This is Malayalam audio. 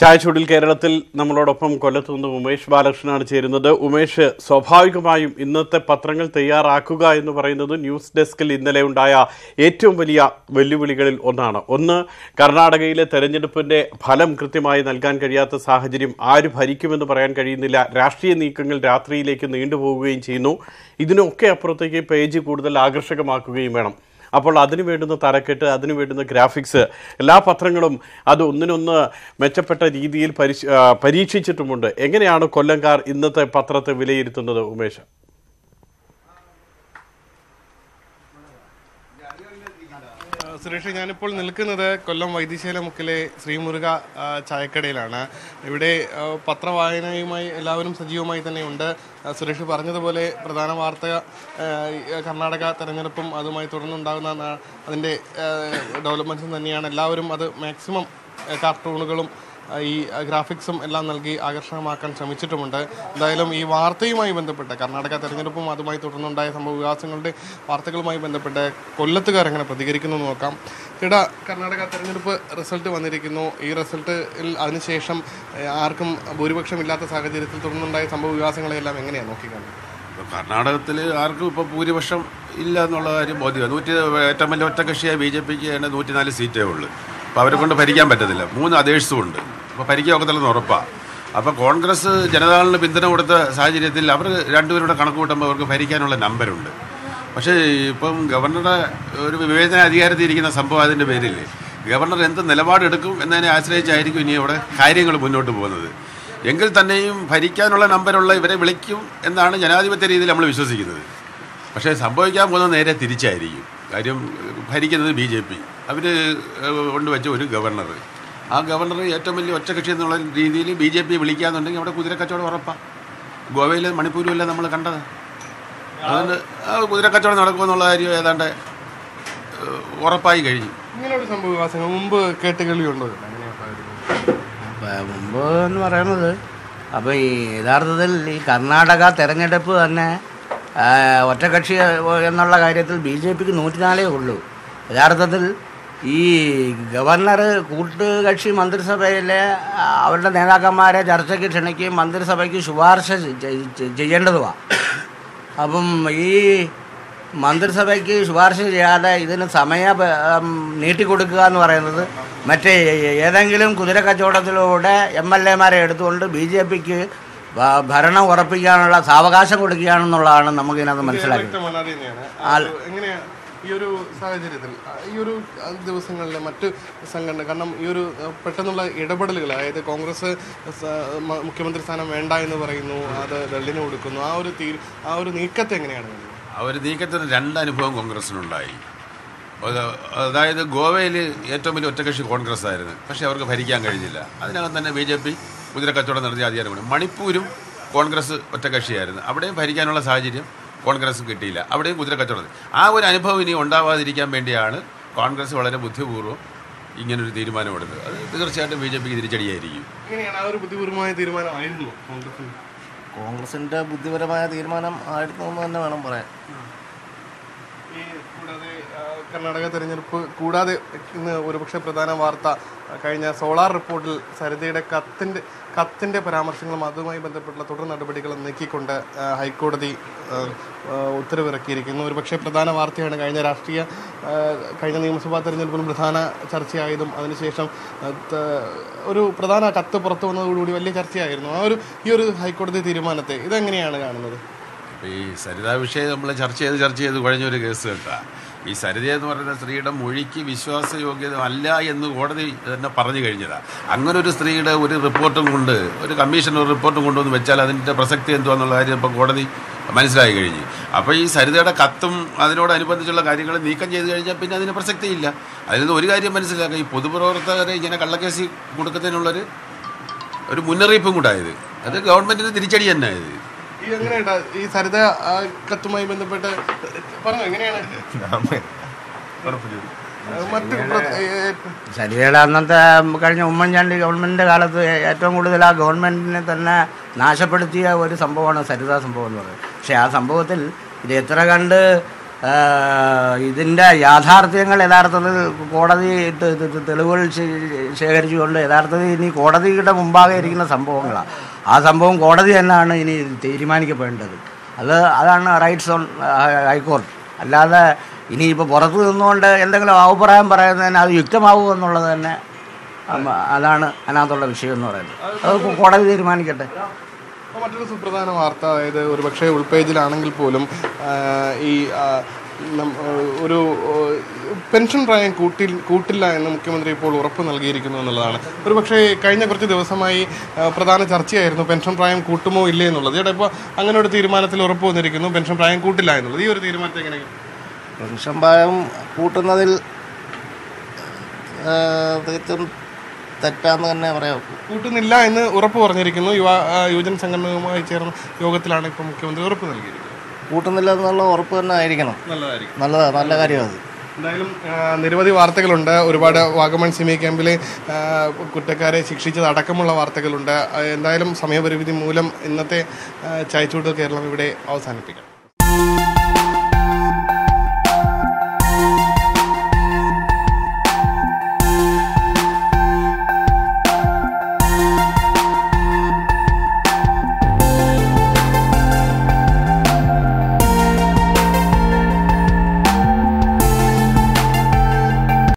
ചായച്ചൂടിൽ കേരളത്തിൽ നമ്മളോടൊപ്പം കൊല്ലത്തു നിന്ന് ഉമേഷ് ബാലകൃഷ്ണനാണ് ചേരുന്നത്. ഉമേഷ് സ്വാഭാവികമായും ഇന്നത്തെ പത്രങ്ങൾ തയ്യാറാക്കുക എന്ന് പറയുന്നത് ന്യൂസ് ഡെസ്കിൽ ഇന്നലെ ഉണ്ടായ ഏറ്റവും വലിയ വെല്ലുവിളികളിൽ ഒന്നാണ്. ഒന്ന് കർണാടകയിലെ തെരഞ്ഞെടുപ്പിന്റെ ഫലം കൃത്യമായി നൽകാൻ കഴിയാത്ത സാഹചര്യം ആര് ഭരിക്കുമെന്ന് പറയാൻ കഴിയുന്നില്ല. രാഷ്ട്രീയ നീക്കങ്ങൾ രാത്രിയിലേക്ക് നീണ്ടുപോവുകയും ചെയ്യുന്നു. ഇതിനൊക്കെ അപ്പുറത്തേക്ക് പേജ് കൂടുതൽ ആകർഷകമാക്കുകയും വേണം. അപ്പോൾ അതിന് വേണ്ടുന്ന തരക്കെട്ട് അതിന് വേണ്ടുന്ന ഗ്രാഫിക്സ് എല്ലാ പത്രങ്ങളും അത് ഒന്നിനൊന്ന് മെച്ചപ്പെട്ട രീതിയിൽ പരീക്ഷിച്ചിട്ടുമുണ്ട്. എങ്ങനെയാണ് കൊല്ലംകാർ ഇന്നത്തെ പത്രത്തെ വിലയിരുത്തുന്നത് ഉമേഷ്? സുരേഷ് ഞാനിപ്പോൾ നിൽക്കുന്നത് കൊല്ലം വൈദ്യശേല മുക്കിലെ ശ്രീമുരുക ചായക്കടയിലാണ്. ഇവിടെ പത്രവായനയുമായി എല്ലാവരും സജീവമായി തന്നെയുണ്ട്. സുരേഷ് പറഞ്ഞതുപോലെ പ്രധാന വാർത്ത കർണാടക തെരഞ്ഞെടുപ്പും അതുമായി തുടർന്നുണ്ടാകുന്ന അതിന്റെ ഡെവലപ്മെന്റ്സും തന്നെയാണ്. എല്ലാവരും അത് മാക്സിമം കാർട്ടൂണുകളും ഈ ഗ്രാഫിക്സും എല്ലാം നൽകി ആകർഷകമാക്കാൻ ശ്രമിച്ചിട്ടുമുണ്ട്. എന്തായാലും ഈ വാർത്തയുമായി ബന്ധപ്പെട്ട് കർണാടക തെരഞ്ഞെടുപ്പും അതുമായി തുടർന്നുണ്ടായ സംഭവ വികാസങ്ങളുടെ വാർത്തകളുമായി ബന്ധപ്പെട്ട് കൊല്ലത്തുകാർ എങ്ങനെ പ്രതികരിക്കുന്നു നോക്കാം. ഇട കർണാടക തെരഞ്ഞെടുപ്പ് റിസൾട്ട് വന്നിരിക്കുന്നു. ഈ റിസൾട്ടിൽ അതിനുശേഷം ആർക്കും ഭൂരിപക്ഷം ഇല്ലാത്ത സാഹചര്യത്തിൽ തുടർന്നുണ്ടായ സംഭവ വികാസങ്ങളെല്ലാം എങ്ങനെയാണ് നോക്കിക്കാണുന്നത് ഇപ്പൊ കർണാടകത്തിൽ ആർക്കും ഇപ്പോൾ ഭൂരിപക്ഷം ഇല്ല എന്നുള്ള കാര്യം ബോധ്യമാണ് നൂറ്റി ഏറ്റവും വലിയ ഒറ്റ കക്ഷിയായ ബി ജെ പിക്ക് തന്നെ നൂറ്റിനാല് സീറ്റേ ഉള്ളൂ. അപ്പോൾ അവരെ കൊണ്ട് ഭരിക്കാൻ പറ്റത്തില്ല. മൂന്ന് അതേഴ്സും ഉണ്ട്. അപ്പോൾ പരിക്കേക്കത്തില്ലെന്ന് ഉറപ്പാണ് അപ്പോൾ കോൺഗ്രസ് ജനതാളിന് പിന്തുണ കൊടുത്ത സാഹചര്യത്തിൽ അവർ രണ്ടുപേരുടെ കണക്ക് കൂട്ടുമ്പോൾ അവർക്ക് ഭരിക്കാനുള്ള നമ്പരുണ്ട്. പക്ഷേ ഇപ്പം ഗവർണറുടെ ഒരു വിവേചന അധികാരത്തിൽ ഇരിക്കുന്ന സംഭവം അതിന്റെ പേരിൽ ഗവർണർ എന്ത് നിലപാടെടുക്കും എന്നതിനെ ആശ്രയിച്ചായിരിക്കും ഇനി അവിടെ കാര്യങ്ങൾ മുന്നോട്ട് പോകുന്നത്. എങ്കിൽ തന്നെയും ഭരിക്കാനുള്ള നമ്പറുള്ള ഇവരെ വിളിക്കും എന്നാണ് ജനാധിപത്യ രീതിയിൽ നമ്മൾ വിശ്വസിക്കുന്നത്. പക്ഷേ സംഭവിക്കാൻ പോകുന്നത് നേരെ തിരിച്ചായിരിക്കും. കാര്യം ഭരിക്കുന്നത് ബി ജെ പി. അവർ കൊണ്ടുവച്ച ഒരു ഗവർണർ ആ ഗവർണർ ഏറ്റവും വലിയ ഒറ്റകക്ഷി എന്നുള്ള രീതിയിൽ ബി ജെ പി വിളിക്കാന്നുണ്ടെങ്കിൽ അവിടെ കുതിരക്കച്ചവടം ഉറപ്പാണ് ഗോവയിൽ മണിപ്പൂരുമല്ല നമ്മൾ കണ്ടത്. അതുകൊണ്ട് ആ കുതിരക്കച്ചവടം നടക്കുമെന്നുള്ള കാര്യം ഏതാണ്ട് ഉറപ്പായി കഴിഞ്ഞു. സംഭവ മുമ്പ് കേട്ടുകളിയുണ്ടോ എങ്ങനെയാണ് പ- മുമ്പ് എന്ന് പറയുന്നത് അപ്പോൾ ഈ യഥാർത്ഥത്തിൽ ഈ കർണാടക തെരഞ്ഞെടുപ്പ് തന്നെ ഒറ്റകക്ഷി എന്നുള്ള കാര്യത്തിൽ ബി ജെ പിക്ക് നൂറ്റിനാലേ ഉള്ളൂ. യഥാർത്ഥത്തിൽ ഈ ഗവർണർ കൂട്ടുകക്ഷി മന്ത്രിസഭയിലെ അവരുടെ നേതാക്കന്മാരെ ചർച്ചയ്ക്ക് ക്ഷണിക്കുകയും മന്ത്രിസഭയ്ക്ക് ശുപാർശ ചെയ്യേണ്ടതുമാണ് അപ്പം ഈ മന്ത്രിസഭയ്ക്ക് ശുപാർശ ചെയ്യാതെ ഇതിന് സമയ നീട്ടിക്കൊടുക്കുക എന്ന് പറയുന്നത് മറ്റേ ഏതെങ്കിലും കുതിര കച്ചവടത്തിലൂടെ എം എൽ എമാരെ എടുത്തുകൊണ്ട് ബി ജെ പിക്ക് ഭരണം ഉറപ്പിക്കാനുള്ള സാവകാശം കൊടുക്കുകയാണെന്നുള്ളതാണ് നമുക്കിതിനകത്ത് മനസ്സിലാക്കുന്നത്. ഈ ഒരു സാഹചര്യത്തിൽ ഈ ഒരു ദിവസങ്ങളിലെ മറ്റ് സംഘടന കാരണം ഈ ഒരു പെട്ടെന്നുള്ള ഇടപെടലുകൾ അതായത് കോൺഗ്രസ് മുഖ്യമന്ത്രി സ്ഥാനം വേണ്ട എന്ന് പറയുന്നു അത് ദളിന് കൊടുക്കുന്നു ആ ഒരു തീ ആ ഒരു നീക്കത്തെ എങ്ങനെയാണ് ആ ഒരു നീക്കത്തിന് രണ്ട് അനുഭവം കോൺഗ്രസിനുണ്ടായി അത് അതായത് ഗോവയിൽ ഏറ്റവും വലിയ ഒറ്റകക്ഷി കോൺഗ്രസ് ആയിരുന്നു പക്ഷേ അവർക്ക് ഭരിക്കാൻ കഴിഞ്ഞില്ല. അതിനകം തന്നെ ബി ജെ പി കുതിരക്കച്ചവടം നടത്തിയ അധികാരമാണ് മണിപ്പൂരും കോൺഗ്രസ് ഒറ്റകക്ഷിയായിരുന്നു. അവിടെയും ഭരിക്കാനുള്ള സാഹചര്യം കോൺഗ്രസ് കിട്ടിയില്ല. അവിടെയും കുതിരക്കച്ചവടം ആ ഒരു അനുഭവം ഇനി ഉണ്ടാവാതിരിക്കാൻ വേണ്ടിയാണ് കോൺഗ്രസ് വളരെ ബുദ്ധിപൂർവം ഇങ്ങനൊരു തീരുമാനമെടുത്തത്. അത് തീർച്ചയായിട്ടും ബി ജെ പിക്ക് തിരിച്ചടിയായിരിക്കും. കോൺഗ്രസിന്റെ ബുദ്ധിപരമായ തീരുമാനം ആയിരുന്നു എന്ന് തന്നെ വേണം പറയാൻ. കൂടാതെ കർണാടക തെരഞ്ഞെടുപ്പ് കൂടാതെ ഇന്ന് ഒരുപക്ഷെ പ്രധാന വാർത്ത കഴിഞ്ഞ സോളാർ റിപ്പോർട്ടിൽ സരിതയുടെ കത്തിന്റെ കത്തിന്റെ പരാമർശങ്ങളും അതുമായി ബന്ധപ്പെട്ടുള്ള തുടർ നടപടികളും നീക്കിക്കൊണ്ട് ഹൈക്കോടതി ഉത്തരവിറക്കിയിരിക്കുന്നു. ഒരുപക്ഷെ പ്രധാന വാർത്തയാണ് കഴിഞ്ഞ രാഷ്ട്രീയ കഴിഞ്ഞ നിയമസഭാ തെരഞ്ഞെടുപ്പിലും പ്രധാന ചർച്ചയായതും അതിനുശേഷം ഒരു പ്രധാന കത്ത് പുറത്തു വന്നതോടുകൂടി വലിയ ചർച്ചയായിരുന്നു. ആ ഒരു ഈ ഒരു ഹൈക്കോടതി തീരുമാനത്തെ ഇതെങ്ങനെയാണ് കാണുന്നത്? ഈ സരിതാ വിഷയം നമ്മൾ ചർച്ച ചെയ്ത് ചർച്ച ചെയ്ത് കഴിഞ്ഞൊരു കേസ് കേട്ടാ. ഈ സരിത എന്ന് പറയുന്ന സ്ത്രീയുടെ മൊഴിക്ക് വിശ്വാസയോഗ്യത അല്ല എന്ന് കോടതി തന്നെ പറഞ്ഞു കഴിഞ്ഞതാണ് അങ്ങനെ ഒരു സ്ത്രീയുടെ ഒരു റിപ്പോർട്ടും കൊണ്ട് ഒരു കമ്മീഷൻ ഒരു റിപ്പോർട്ടും കൊണ്ടുവന്ന് വെച്ചാൽ അതിന്റെ പ്രസക്തി എന്തുവാന്നുള്ള കാര്യം ഇപ്പം കോടതി മനസ്സിലായി കഴിഞ്ഞു. അപ്പോൾ ഈ സരിതയുടെ കത്തും അതിനോടനുബന്ധിച്ചുള്ള കാര്യങ്ങൾ നീക്കം ചെയ്ത് കഴിഞ്ഞാൽ പിന്നെ അതിന് പ്രസക്തിയില്ല. അതിൽ നിന്ന് ഒരു കാര്യം മനസ്സിലാക്കുക ഈ പൊതുപ്രവർത്തകരെ ഇങ്ങനെ കള്ളക്കേസ് കൊടുക്കുന്നതിനുള്ളൊരു ഒരു മുന്നറിയിപ്പും കൂടായത് അത് ഗവൺമെന്റിന് തിരിച്ചടി തന്നെ ആയത്. ഈ ഈ സരിത കത്തുമായി ബന്ധപ്പെട്ട് പറഞ്ഞു എങ്ങനെയാണ്? സരിതയുടെ അന്നത്തെ കഴിഞ്ഞ ഉമ്മൻചാണ്ടി ഗവൺമെന്റിന്റെ കാലത്ത് ഏറ്റവും കൂടുതൽ ആ ഗവൺമെന്റിനെ തന്നെ നാശപ്പെടുത്തിയ ഒരു സംഭവമാണ് സരിതാ സംഭവം എന്ന് പറയുന്നത്. പക്ഷേ ആ സംഭവത്തിൽ ഇത് എത്ര കണ്ട് ഇതിന്റെ യാഥാർത്ഥ്യങ്ങൾ യഥാർത്ഥത്തിൽ കോടതി തെളിവുകൾ ശേഖരിച്ചുകൊണ്ട് യഥാർത്ഥത്തിൽ ഇനി കോടതിയുടെ മുമ്പാകെ ഇരിക്കുന്ന സംഭവങ്ങളാണ് ആ സംഭവം കോടതി തന്നെയാണ് ഇനി തീരുമാനിക്കപ്പെടേണ്ടത്. അത് അതാണ് റൈറ്റ്സ് ഓൺ ഹൈക്കോർട്ട്. അല്ലാതെ ഇനിയിപ്പോൾ പുറത്ത് നിന്നുകൊണ്ട് എന്തെങ്കിലും അഭിപ്രായം പറയുന്നതിന് അത് യുക്തമാവുക എന്നുള്ളത് തന്നെ അതാണ് അതിനകത്തുള്ള വിഷയം എന്ന് പറയുന്നത്. അത് കോടതി തീരുമാനിക്കട്ടെ. മറ്റൊരു സുപ്രധാന വാർത്ത അതായത് ഒരുപക്ഷെ ഉൾപേജിലാണെങ്കിൽ പോലും ഈ ഒരു പെൻഷൻ പ്രായം കൂട്ടി കൂട്ടില്ല എന്ന് മുഖ്യമന്ത്രി ഇപ്പോൾ ഉറപ്പ് നൽകിയിരിക്കുന്നു എന്നുള്ളതാണ്. ഒരുപക്ഷെ കഴിഞ്ഞ കുറച്ച് ദിവസമായി പ്രധാന ചർച്ചയായിരുന്നു പെൻഷൻ പ്രായം കൂട്ടുമോ ഇല്ലേ എന്നുള്ളത്. ചേട്ടാ ഇപ്പോൾ അങ്ങനെ ഒരു തീരുമാനത്തിൽ ഉറപ്പ് വന്നിരിക്കുന്നു പെൻഷൻ പ്രായം കൂട്ടില്ല എന്നുള്ളത്. ഈ ഒരു തീരുമാനത്തെ എങ്ങനെയാണ്? പെൻഷൻ പ്രായം കൂട്ടുന്നതിൽ തീർത്തും തെറ്റാന്ന് തന്നെ പറയാം കൂട്ടുന്നില്ല എന്ന് ഉറപ്പ് പറഞ്ഞിരിക്കുന്നു. യുവ യുവജന സംഘടനയുമായി ചേർന്ന യോഗത്തിലാണ് ഇപ്പോൾ മുഖ്യമന്ത്രി ഉറപ്പ് നൽകിയിരിക്കുന്നത്. കൂട്ടുന്നില്ല എന്നുള്ള ഉറപ്പ് തന്നെ ആയിരിക്കണം. നല്ലതായിരിക്കും. നല്ലതാണ് നല്ല കാര്യമാണ് അത്. എന്തായാലും നിരവധി വാർത്തകളുണ്ട്. ഒരുപാട് വാഗമൺ സിമി ക്യാമ്പിൽ കുറ്റക്കാരെ ശിക്ഷിച്ചത് അടക്കമുള്ള വാർത്തകളുണ്ട്. എന്തായാലും സമയപരിമിതി മൂലം ഇന്നത്തെ ചായച്ചൂട് കേരളം ഇവിടെ അവസാനിപ്പിക്കാം.